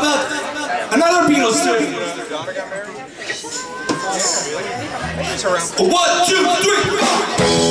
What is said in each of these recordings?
About another Beatles tune? One, two, three.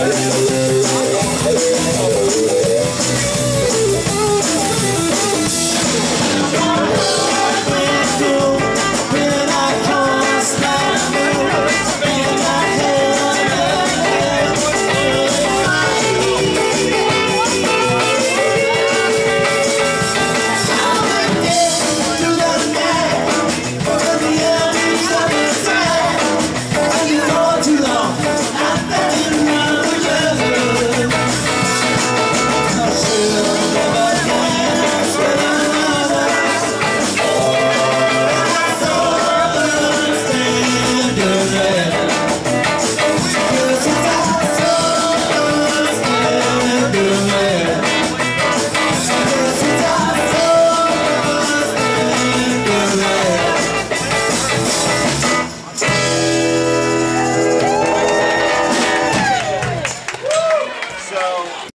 Bye.